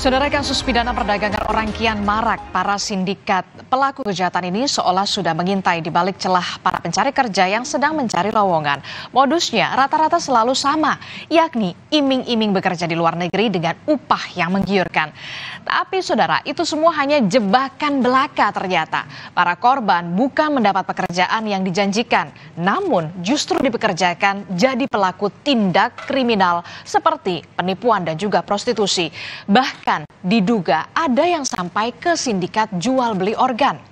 Saudara kasus pidana perdagangan orang kian marak. Para sindikat pelaku kejahatan ini seolah sudah mengintai di balik celah para pencari kerja yang sedang mencari lowongan. Modusnya rata-rata selalu sama, yakni iming-iming bekerja di luar negeri dengan upah yang menggiurkan. Tapi saudara, itu semua hanya jebakan belaka ternyata. Para korban bukan mendapat pekerjaan yang dijanjikan, namun justru dipekerjakan jadi pelaku tindak kriminal seperti penipuan dan juga prostitusi. Bahkan Bahkan diduga ada yang sampai ke sindikat jual beli organ.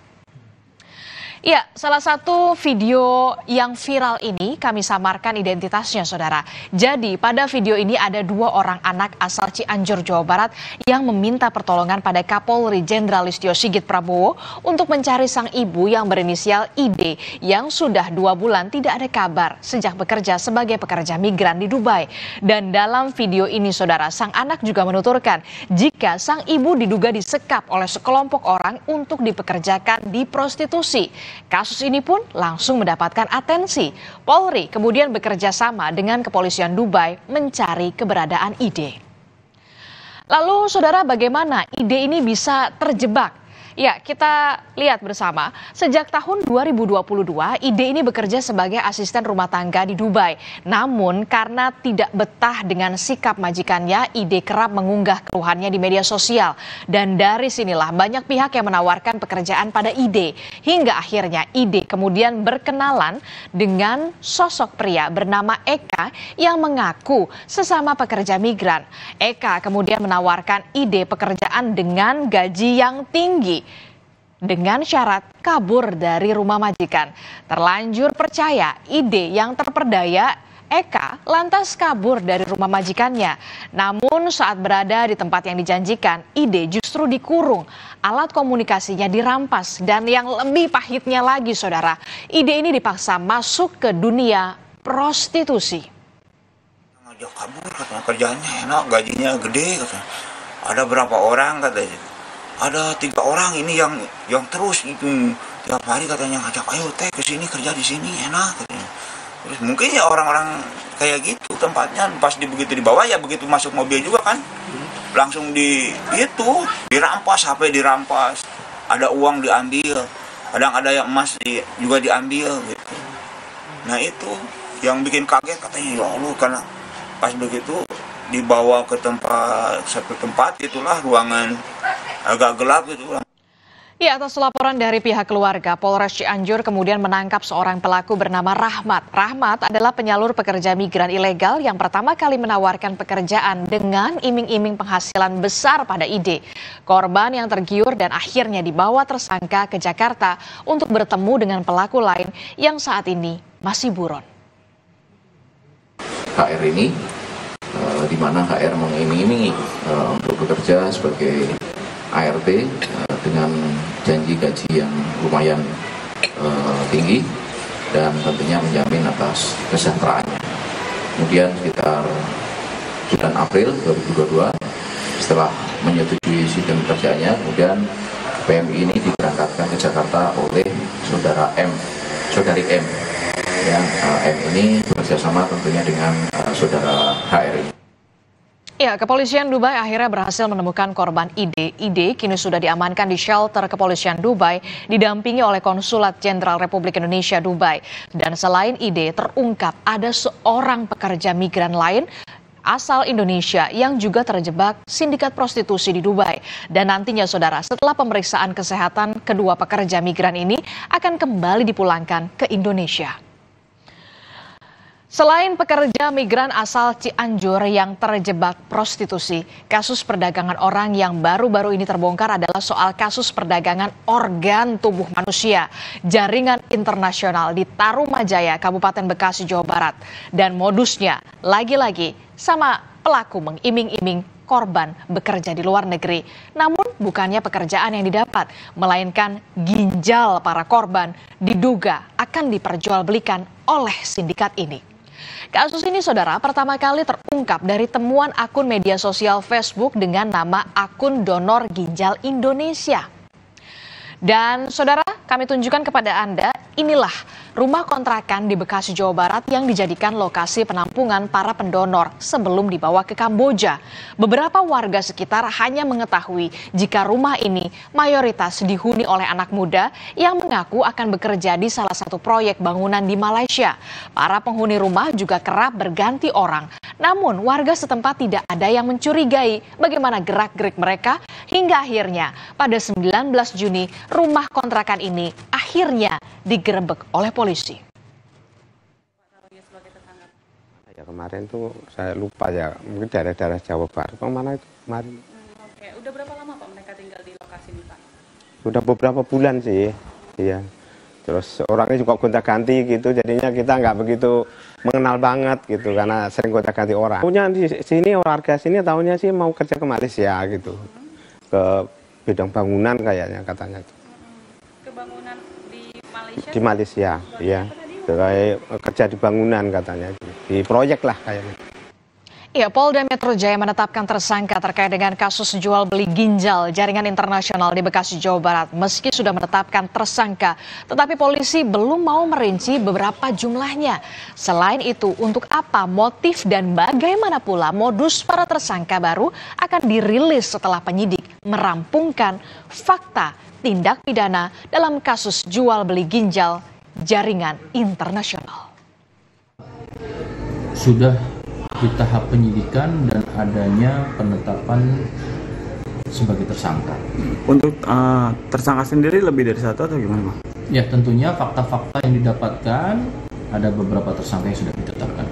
Ya, salah satu video yang viral ini kami samarkan identitasnya, saudara. Jadi, pada video ini ada dua orang anak asal Cianjur, Jawa Barat yang meminta pertolongan pada Kapolri Jenderal Listio Sigit Prabowo untuk mencari sang ibu yang berinisial ID yang sudah dua bulan tidak ada kabar sejak bekerja sebagai pekerja migran di Dubai. Dan dalam video ini, saudara, sang anak juga menuturkan jika sang ibu diduga disekap oleh sekelompok orang untuk dipekerjakan di prostitusi. Kasus ini pun langsung mendapatkan atensi. Polri kemudian bekerja sama dengan kepolisian Dubai mencari keberadaan ide. Lalu saudara bagaimana ide ini bisa terjebak Ya, kita lihat bersama. Sejak tahun 2022, Ide ini bekerja sebagai asisten rumah tangga di Dubai. Namun karena tidak betah dengan sikap majikannya, Ide kerap mengunggah keluhannya di media sosial. Dan dari sinilah banyak pihak yang menawarkan pekerjaan pada Ide. Hingga akhirnya Ide kemudian berkenalan dengan sosok pria bernama Eka yang mengaku sesama pekerja migran. Eka kemudian menawarkan ide pekerjaan dengan gaji yang tinggi dengan syarat kabur dari rumah majikan. Terlanjur percaya ide yang terperdaya Eka lantas kabur dari rumah majikannya. Namun saat berada di tempat yang dijanjikan, Ide justru dikurung. Alat komunikasinya dirampas dan yang lebih pahitnya lagi saudara, Ide ini dipaksa masuk ke dunia prostitusi. Ngajak kabur katanya kerjanya enak, gajinya gede katanya. Ada berapa orang katanya ada tiga orang ini yang yang terus itu tiap hari katanya ngajak ayo teh ke sini kerja di sini enak katanya. Terus mungkin ya orang-orang kayak gitu tempatnya pas di begitu di bawah ya begitu masuk mobil juga kan langsung di itu dirampas HP dirampas ada uang diambil kadang ada yang emas di, juga diambil gitu nah itu yang bikin kaget katanya ya Allah karena pas begitu dibawa ke tempat satu tempat itulah ruangan agak gelap gitu lah. Ya, atas laporan dari pihak keluarga, Polres Cianjur kemudian menangkap seorang pelaku bernama Rahmat. Rahmat adalah penyalur pekerja migran ilegal yang pertama kali menawarkan pekerjaan dengan iming-iming penghasilan besar pada ide. Korban yang tergiur dan akhirnya dibawa tersangka ke Jakarta untuk bertemu dengan pelaku lain yang saat ini masih buron. HR ini, uh, di mana HR mengiming-imingi uh, untuk bekerja sebagai ART uh, dengan janji gaji yang lumayan uh, tinggi dan tentunya menjamin atas kesejahteraannya. Kemudian sekitar bulan April 2022 setelah menyetujui sistem kerjanya, kemudian PMI ini diberangkatkan ke Jakarta oleh saudara M, saudari M. Yang uh, M ini bekerjasama tentunya dengan saudara HR ini. Ya, kepolisian Dubai akhirnya berhasil menemukan korban ID. ID kini sudah diamankan di shelter kepolisian Dubai, didampingi oleh Konsulat Jenderal Republik Indonesia Dubai. Dan selain ID, terungkap ada seorang pekerja migran lain asal Indonesia yang juga terjebak sindikat prostitusi di Dubai. Dan nantinya saudara, setelah pemeriksaan kesehatan, kedua pekerja migran ini akan kembali dipulangkan ke Indonesia. Selain pekerja migran asal Cianjur yang terjebak prostitusi, kasus perdagangan orang yang baru-baru ini terbongkar adalah soal kasus perdagangan organ tubuh manusia, jaringan internasional di Tarumajaya, Kabupaten Bekasi, Jawa Barat. Dan modusnya lagi-lagi sama pelaku mengiming-iming korban bekerja di luar negeri. Namun bukannya pekerjaan yang didapat, melainkan ginjal para korban diduga akan diperjualbelikan oleh sindikat ini. Kasus ini saudara pertama kali terungkap dari temuan akun media sosial Facebook dengan nama akun donor ginjal Indonesia. Dan saudara kami tunjukkan kepada Anda inilah rumah kontrakan di Bekasi, Jawa Barat yang dijadikan lokasi penampungan para pendonor sebelum dibawa ke Kamboja. Beberapa warga sekitar hanya mengetahui jika rumah ini mayoritas dihuni oleh anak muda yang mengaku akan bekerja di salah satu proyek bangunan di Malaysia. Para penghuni rumah juga kerap berganti orang. Namun warga setempat tidak ada yang mencurigai bagaimana gerak-gerik mereka hingga akhirnya pada 19 Juni rumah kontrakan ini akhirnya digerebek oleh polisi. Ya kemarin tuh saya lupa ya, mungkin daerah-daerah Jawa Barat. Ke mana itu kemarin? Hmm, Oke, udah berapa lama Pak mereka tinggal di lokasi ini Pak? Udah beberapa bulan sih, iya. Terus orangnya juga gonta-ganti gitu, jadinya kita nggak begitu mengenal banget gitu, karena sering gonta-ganti orang. Punya di sini warga sini tahunya sih mau kerja ke Malaysia gitu, ke bidang bangunan kayaknya katanya. Kebangunan di Malaysia? Di Malaysia, iya. Kayak kerja di bangunan katanya, di proyek lah kayaknya. Ya, Polda Metro Jaya menetapkan tersangka terkait dengan kasus jual beli ginjal jaringan internasional di Bekasi, Jawa Barat. Meski sudah menetapkan tersangka, tetapi polisi belum mau merinci beberapa jumlahnya. Selain itu, untuk apa motif dan bagaimana pula modus para tersangka baru akan dirilis setelah penyidik merampungkan fakta tindak pidana dalam kasus jual beli ginjal jaringan internasional. Sudah di tahap penyidikan dan adanya penetapan sebagai tersangka. Untuk uh, tersangka sendiri lebih dari satu atau gimana, Bang? Ya tentunya fakta-fakta yang didapatkan ada beberapa tersangka yang sudah ditetapkan.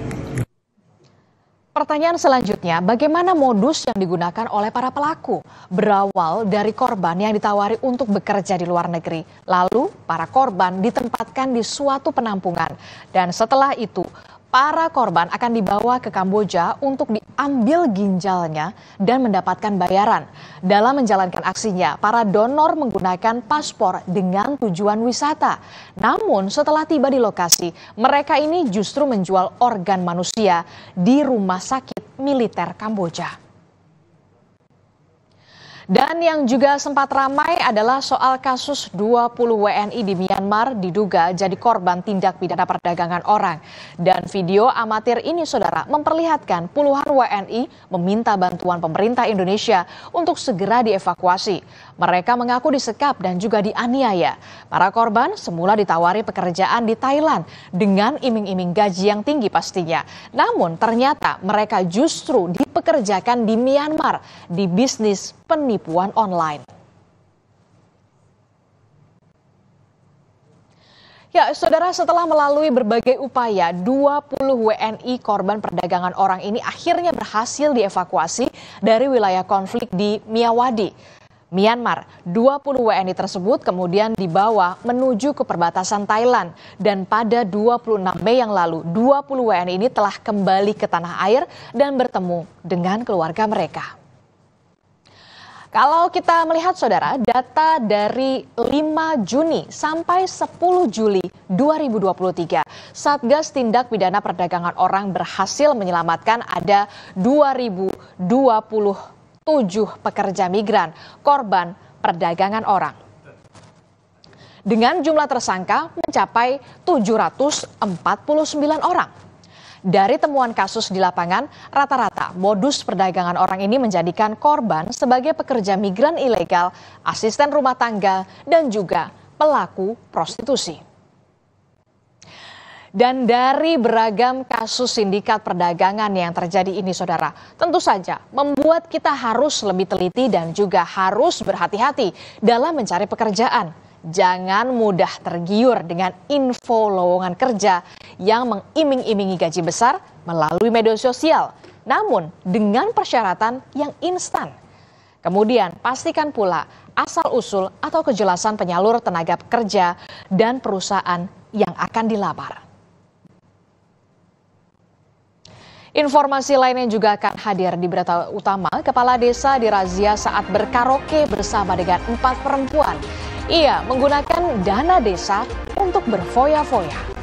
Pertanyaan selanjutnya, bagaimana modus yang digunakan oleh para pelaku? Berawal dari korban yang ditawari untuk bekerja di luar negeri. Lalu, para korban ditempatkan di suatu penampungan. Dan setelah itu, para korban akan dibawa ke Kamboja untuk diambil ginjalnya dan mendapatkan bayaran. Dalam menjalankan aksinya, para donor menggunakan paspor dengan tujuan wisata. Namun setelah tiba di lokasi, mereka ini justru menjual organ manusia di rumah sakit militer Kamboja. Dan yang juga sempat ramai adalah soal kasus 20 WNI di Myanmar diduga jadi korban tindak pidana perdagangan orang. Dan video amatir ini saudara memperlihatkan puluhan WNI meminta bantuan pemerintah Indonesia untuk segera dievakuasi. Mereka mengaku disekap dan juga dianiaya. Para korban semula ditawari pekerjaan di Thailand dengan iming-iming gaji yang tinggi pastinya. Namun ternyata mereka justru dipekerjakan di Myanmar di bisnis penipuan online. Ya, saudara setelah melalui berbagai upaya, 20 WNI korban perdagangan orang ini akhirnya berhasil dievakuasi dari wilayah konflik di Miyawadi. Myanmar, 20 WNI tersebut kemudian dibawa menuju ke perbatasan Thailand dan pada 26 Mei yang lalu 20 WNI ini telah kembali ke tanah air dan bertemu dengan keluarga mereka. Kalau kita melihat saudara, data dari 5 Juni sampai 10 Juli 2023, Satgas Tindak Pidana Perdagangan Orang berhasil menyelamatkan ada 2020 tujuh pekerja migran korban perdagangan orang. Dengan jumlah tersangka mencapai 749 orang. Dari temuan kasus di lapangan, rata-rata modus perdagangan orang ini menjadikan korban sebagai pekerja migran ilegal, asisten rumah tangga, dan juga pelaku prostitusi. Dan dari beragam kasus sindikat perdagangan yang terjadi ini saudara, tentu saja membuat kita harus lebih teliti dan juga harus berhati-hati dalam mencari pekerjaan. Jangan mudah tergiur dengan info lowongan kerja yang mengiming-imingi gaji besar melalui media sosial. Namun dengan persyaratan yang instan. Kemudian pastikan pula asal-usul atau kejelasan penyalur tenaga kerja dan perusahaan yang akan dilamar. Informasi lainnya juga akan hadir di berita utama. Kepala desa dirazia saat berkaraoke bersama dengan empat perempuan. Ia menggunakan dana desa untuk berfoya-foya.